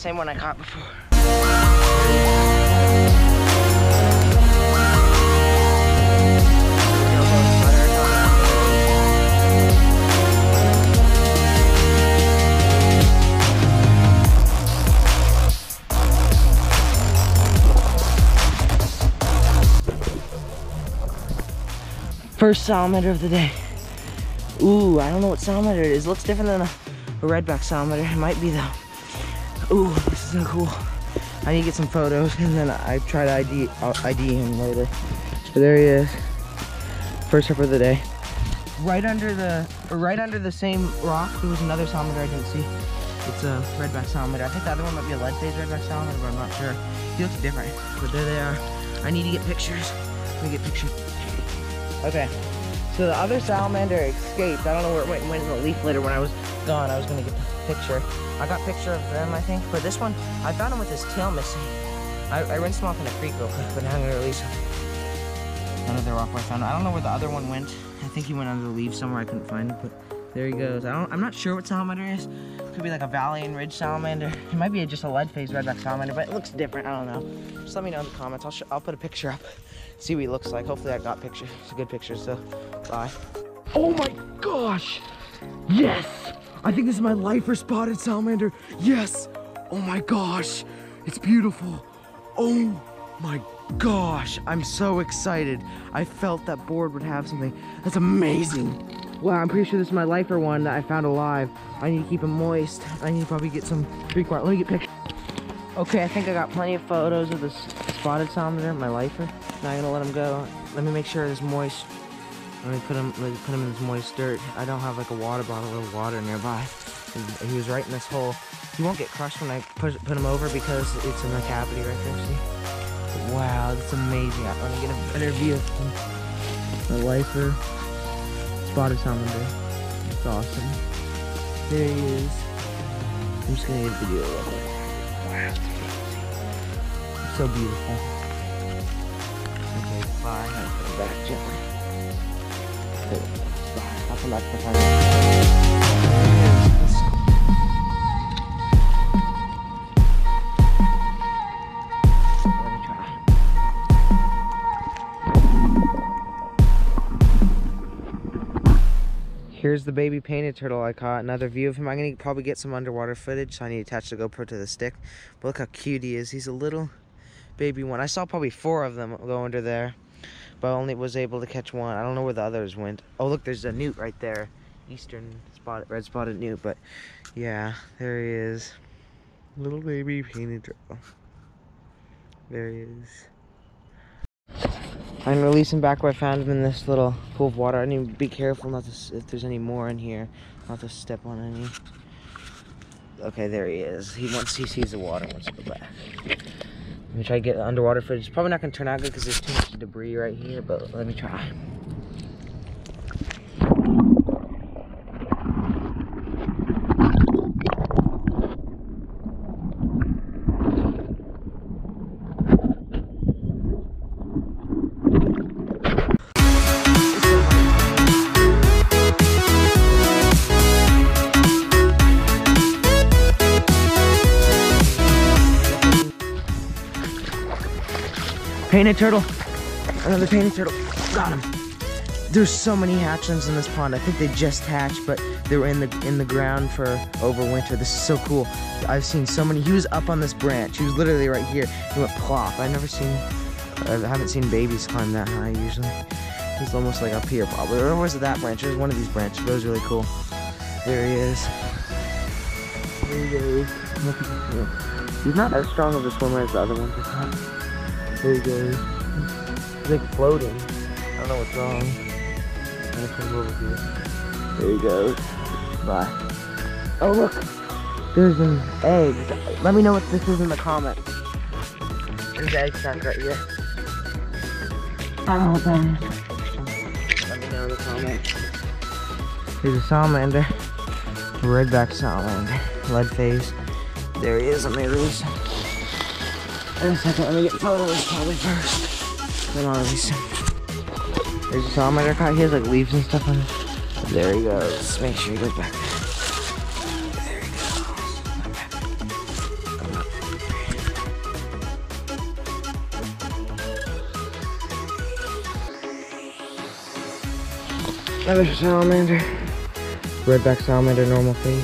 same one I caught before. First salamander of the day. Ooh, I don't know what salamander it is. It looks different than a, a redback salamander. It might be though. Ooh, this is so cool. I need to get some photos and then I try to ID, I'll uh, ID him later. So there he is. First up of the day. Right under the, right under the same rock, there was another salamander I didn't see. It's a redback salamander. I think the other one might be a lead phase redback salamander, but I'm not sure. He looks different, but there they are. I need to get pictures. Let me get pictures. Okay. So the other salamander escaped. I don't know where it went, went in the leaf litter when I was gone. I was gonna get the picture. I got picture of them, I think. But this one, I found him with his tail missing. I, I rinsed him off in the creek real quick, but now I'm gonna release him. Under the rock where I found him. I don't know where the other one went. I think he went under the leaves somewhere. I couldn't find him, but there he goes. I don't. I'm not sure what salamander is. Could be like a valley and ridge salamander. It might be just a lead phase redback salamander, but it looks different. I don't know. Just let me know in the comments. I'll I'll put a picture up. See what he looks like. Hopefully I got pictures. A good picture. So, bye. Oh my gosh! Yes! I think this is my lifer spotted salamander. Yes! Oh my gosh! It's beautiful. Oh my gosh! I'm so excited. I felt that board would have something. That's amazing. Wow, I'm pretty sure this is my lifer one that I found alive. I need to keep him moist. I need to probably get some creek water. Let me get pictures. Okay, I think I got plenty of photos of this spotted salamander, my lifer. Now I'm gonna let him go. Let me make sure it's moist. Let me put him, let me put him in this moist dirt. I don't have like a water bottle or water nearby. He was right in this hole. He won't get crushed when I put, put him over because it's in the cavity right there, see? Wow, that's amazing. I want to get a better view of him. My lifer, spotted salamander. It's awesome. There he is. I'm just gonna get a video of it. Wow, it's. So beautiful. Okay, bye. I'm back gently. Here's the baby painted turtle I caught. Another view of him. I'm gonna probably get some underwater footage, so I need to attach the GoPro to the stick. But look how cute he is. He's a little baby one. I saw probably four of them go under there, but I only was able to catch one. I don't know where the others went. Oh, look, there's a newt right there. Eastern spotted, red spotted newt. But yeah, there he is. Little baby painted turtle. There he is. I'm him back where I found him in this little pool of water. I need to be careful not to, if there's any more in here, not to step on any. Okay, there he is. He wants, he sees the water, wants to go back. Let me try to get underwater footage. It's probably not gonna turn out good because there's too much debris right here, but let me try. Painted turtle. Another painted turtle. Got him. There's so many hatchlings in this pond. I think they just hatched, but they were in the in the ground for over winter. This is so cool. I've seen so many. He was up on this branch. He was literally right here. He went plop. I've never seen. I haven't seen babies climb that high usually. He's almost like up here probably. Or was it that branch? It was one of these branches. But it was really cool. There he is. There he goes. Look at him. He's not as strong of a swimmer as the other ones. I. There he goes. He's like floating. I don't know what's wrong. I'm gonna come over here. There he goes. Bye. Oh look! There's an egg. Let me know what this is in the comments. There's egg sack right here. I don't know what that is. Let me know in the comments. Here's a salamander. A redback salamander. Lead phase. There he is. I'm gonna release in a second, let me get photos probably first. Then I'll release him. There's a salamander caught. He has like leaves and stuff on him. There he goes. Make sure he goes back. There he goes. Another salamander. Redback salamander normal phase.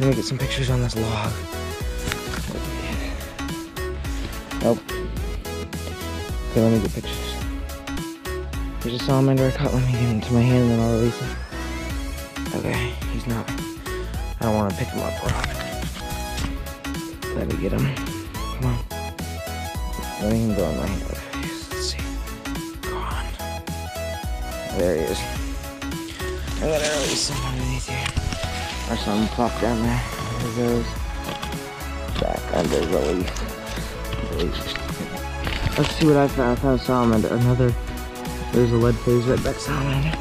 Let me get some pictures on this log. Okay, let me get pictures. There's a salamander I caught. Let me get into my hand and then I'll release him. Okay, he's not. I don't want to pick him up rock. Let me get him. Come on. Let him go in my hand. Let's see. Go on. There he is. I'm gonna release him underneath here. I saw him plop down there. There he goes. Back under release. Release. Let's see what I found. I found salamander. Another. There's a lead phase redback salamander.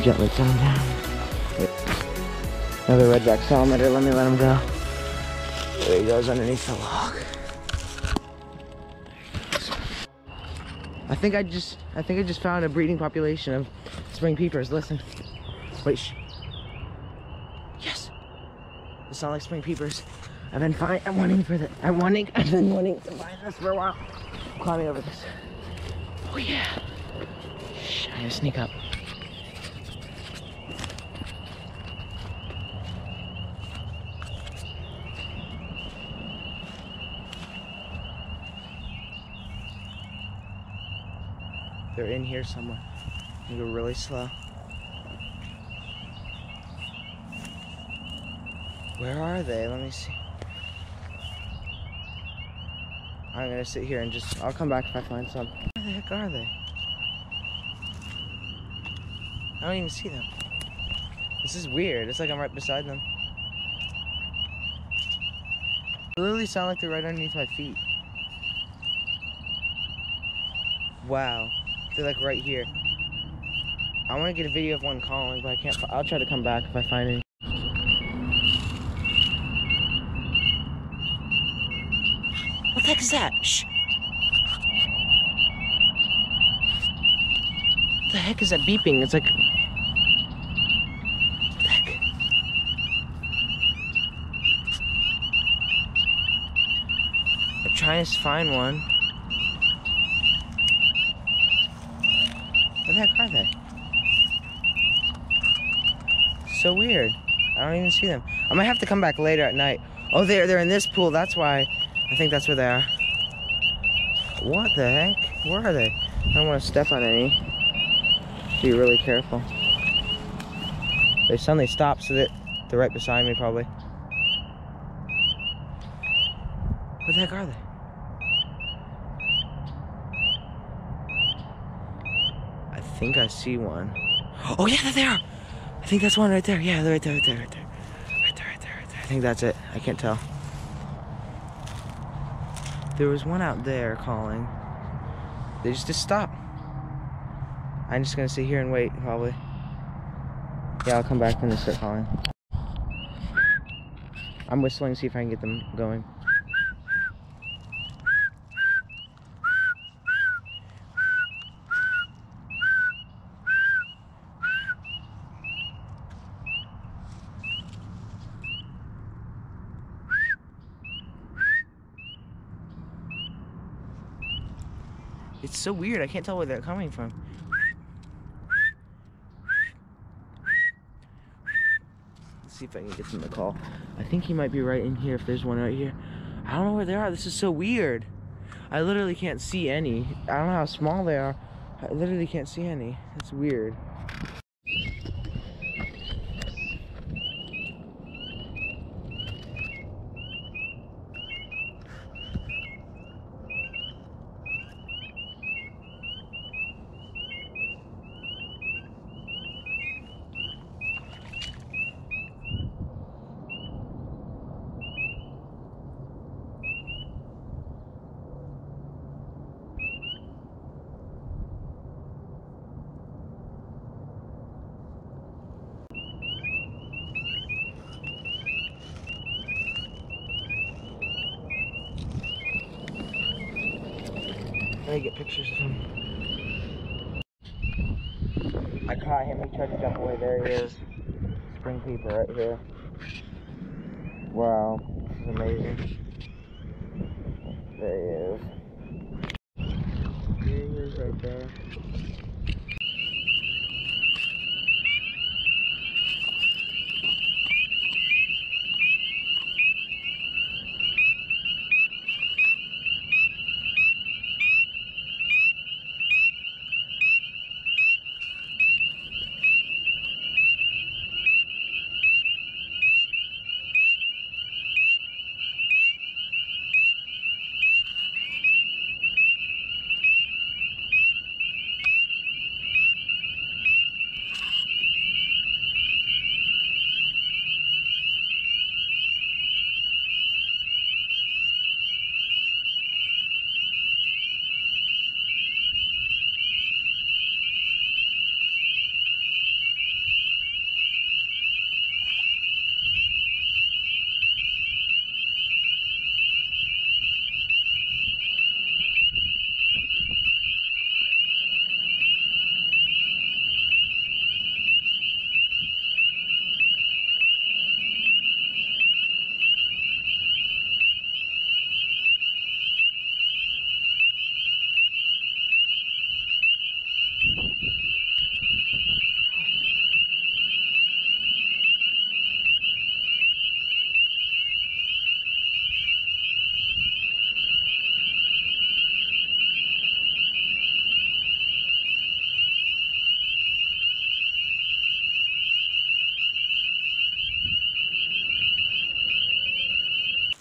Gently him down. Another redback salamander. Let me let him go. There he goes underneath the log. I think I just I think I just found a breeding population of spring peepers. Listen. Wait, shh. Yes. They sound like spring peepers. I've been fine. I'm wanting for the I'm wanting I've been wanting to find this for a while. I'm climbing over this. Oh yeah. Shh, I gotta sneak up. They're in here somewhere. I'm gonna go really slow. Where are they? Let me see. I'm gonna sit here and just, I'll come back if I find some. Where the heck are they? I don't even see them. This is weird. It's like I'm right beside them. They literally sound like they're right underneath my feet. Wow. They're like right here. I want to get a video of one calling, but I can't. I'll try to come back if I find any. The heck is that? Shh. What the heck is that beeping? It's like. What the heck? I'm trying to find one. Where the heck are they? So weird. I don't even see them. I might have to come back later at night. Oh, they're they're in this pool. That's why. I think that's where they are. What the heck? Where are they? I don't want to step on any. Be really careful. They suddenly stop, so that they're right beside me, probably. Where the heck are they? I think I see one. Oh yeah, they are. there! I think that's one right there. Yeah, they're right there, right there, right there. Right there, right there, right there. I think that's it. I can't tell. There was one out there calling. They just just stop. I'm just gonna sit here and wait, probably. Yeah, I'll come back when they start calling. I'm whistling, to see if I can get them going. So weird. I can't tell where they're coming from. Let's see if I can get them to call. I think he might be right in here if there's one right here. I don't know where they are. This is so weird. I literally can't see any. I don't know how small they are. I literally can't see any. It's weird. Let me get pictures of him. I caught him. He tried to jump away. There he is. Spring peeper right here. Wow. This is amazing. There he is. There he is right there.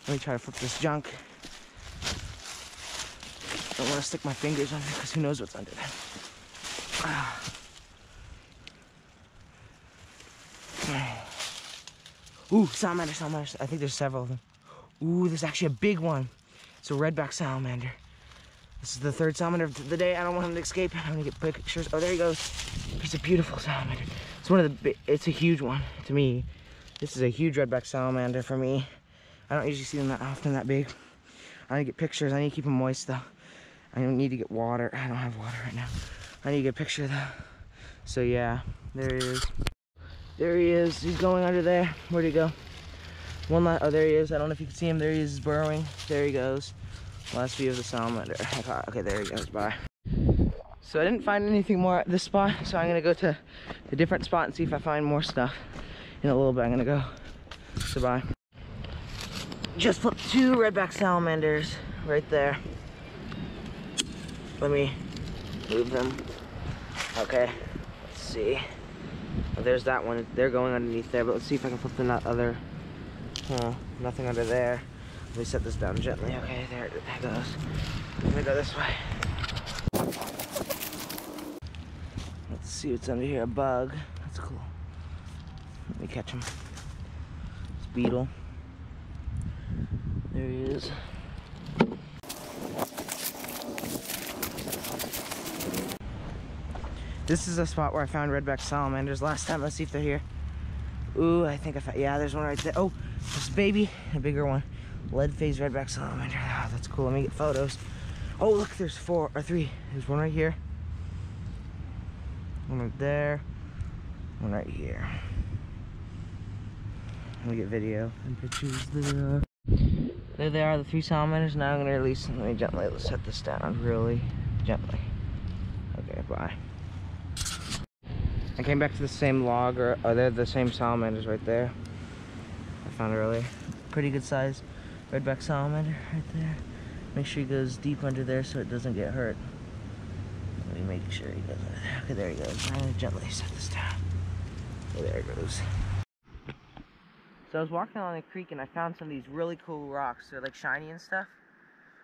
Let me try to flip this junk. Don't want to stick my fingers on it because who knows what's under there. Ooh, salamander, salamander. I think there's several of them. Ooh, there's actually a big one. It's a redback salamander. This is the third salamander of the day. I don't want him to escape. I'm gonna get pictures. Oh, there he goes. He's a beautiful salamander. It's one of the, it's a huge one to me. This is a huge redback salamander for me. I don't usually see them that often that big. I need to get pictures. I need to keep them moist though. I don't need to get water. I don't have water right now. I need to get a picture of that. So yeah, there he is. There he is. He's going under there. Where'd he go? One last, oh, there he is. I don't know if you can see him. There he is, burrowing. There he goes. Last view of the salamander. Okay, there he goes. Bye. So I didn't find anything more at this spot, so I'm gonna go to a different spot and see if I find more stuff. In a little bit, I'm gonna go. So bye. Just flipped two redback salamanders right there. Let me move them. Okay, let's see. Oh, there's that one. They're going underneath there, but let's see if I can flip that other. Oh, nothing under there. Let me set this down gently. Okay, there, it goes. I'm gonna go this way. Let's see what's under here. A bug. That's cool. Let me catch him. It's beetle. There he is. This is a spot where I found redback salamanders last time. Let's see if they're here. Ooh, I think I found, yeah, there's one right there. Oh, this baby, a bigger one. Lead phase redback salamander. Oh, that's cool. Let me get photos. Oh, look, there's four or three. There's one right here. One right there. One right here. Let me get video and pictures there. There they are, the three salamanders. Now I'm gonna release them. Let me gently set this down really gently. Okay, bye. I came back to the same log, or oh, they're the same salamanders right there. I found earlier. Pretty good size redback salamander right there. Make sure he goes deep under there so it doesn't get hurt. Let me make sure he doesn't. Okay, there he goes. I'm gonna gently set this down. Oh, there it goes. So I was walking along the creek and I found some of these really cool rocks. They're like shiny and stuff.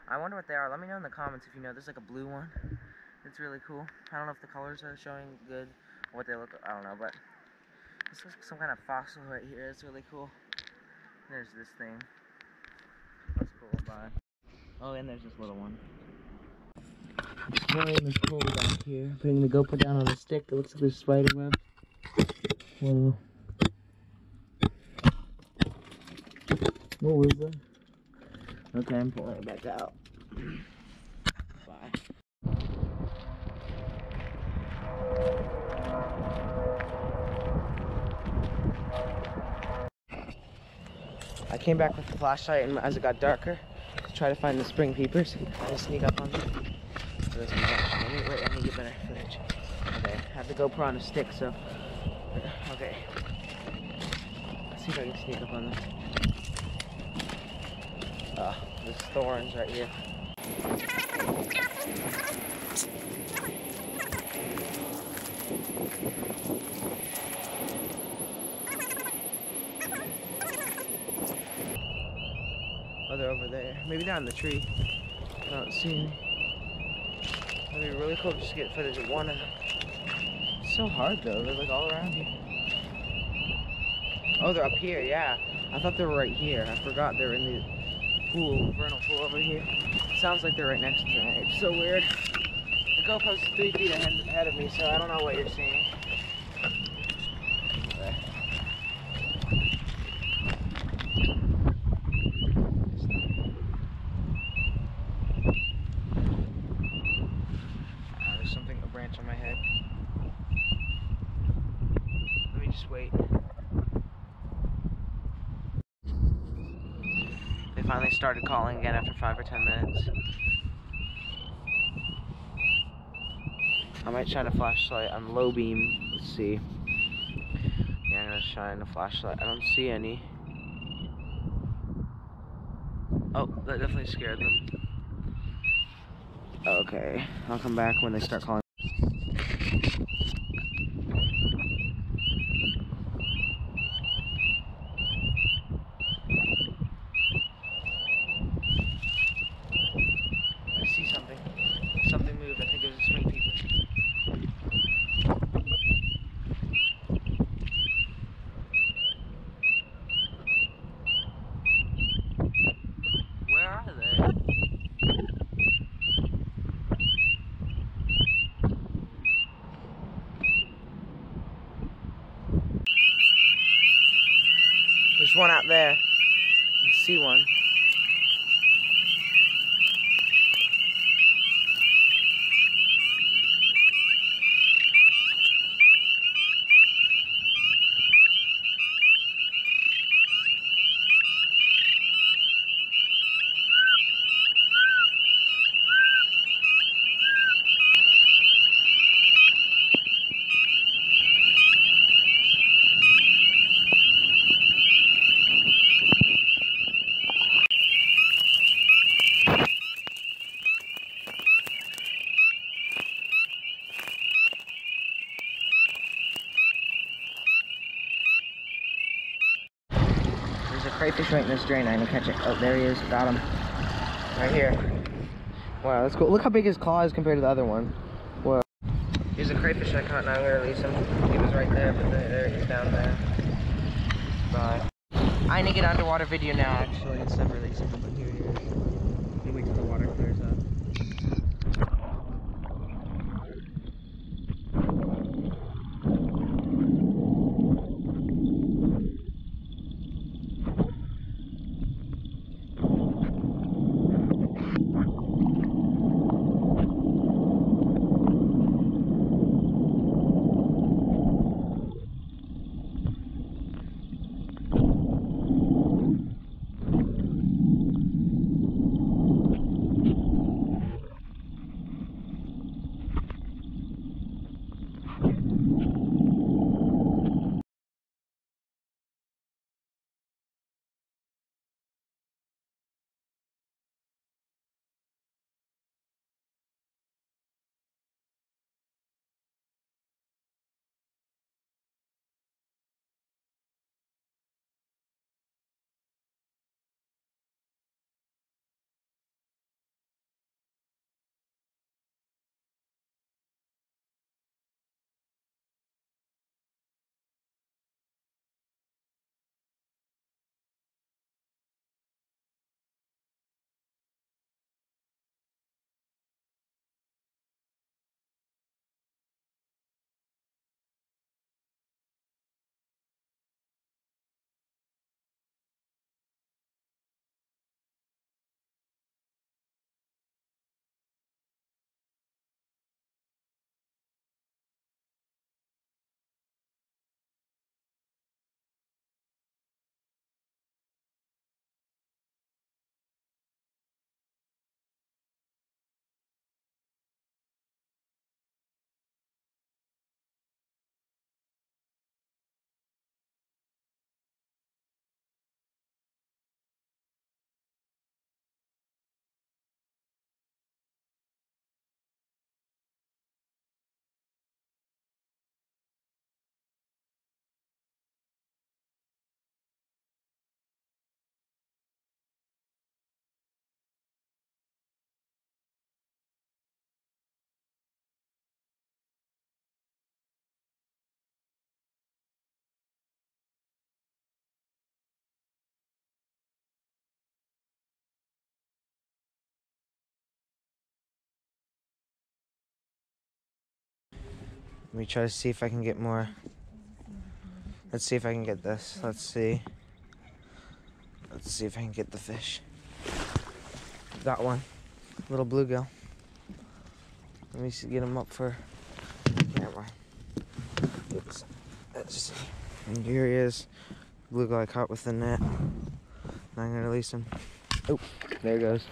I wonder what they are. Let me know in the comments if you know. There's like a blue one. It's really cool. I don't know if the colors are showing good what they look I don't know, but this looks like some kind of fossil right here. It's really cool. There's this thing. That's cool. Bye. Oh, and there's this little one. This one is cool down here. Putting the GoPro down on a stick. It looks like there's spider web. What was that? Okay, I'm pulling it back out. Came back with the flashlight and as it got darker, to try to find the spring peepers. I sneak up on them. Me, wait, I need to get better footage. Okay, I have the GoPro on a stick, so. Okay. Let's see if I can sneak up on them. Ah, oh, there's thorns right here. Oh, they're over there. Maybe they're the tree. I don't see any. That'd be really cool just to get footage of one of them. It's so hard though. They're like all around here. Oh, they're up here. Yeah. I thought they were right here. I forgot they're in the pool, vernal pool over here. Sounds like they're right next to me. It's so weird. The GoPro's three feet ahead of me, so I don't know what you're seeing. wait. They finally started calling again after five or ten minutes. I might shine a flashlight on low beam. Let's see. Yeah, I'm gonna shine a flashlight. I don't see any. Oh, that definitely scared them. Okay, I'll come back when they start calling. A crayfish right in this drain. I'm gonna catch it. Oh, there he is. Got him. Right here. Wow, that's cool. Look how big his claw is compared to the other one. Whoa. Here's a crayfish I caught. Now I'm gonna release him. He was right there, but there, there he's down there. Bye. I need to get underwater video now, actually, instead of releasing him. But here he Let me try to see if I can get more. Let's see if I can get this. Let's see. Let's see if I can get the fish. Got one. Little bluegill. Let me see, get him up for camera. Oops. Let's see. And here he is. Bluegill I caught with the net. Now I'm gonna release him. Oh, there he goes.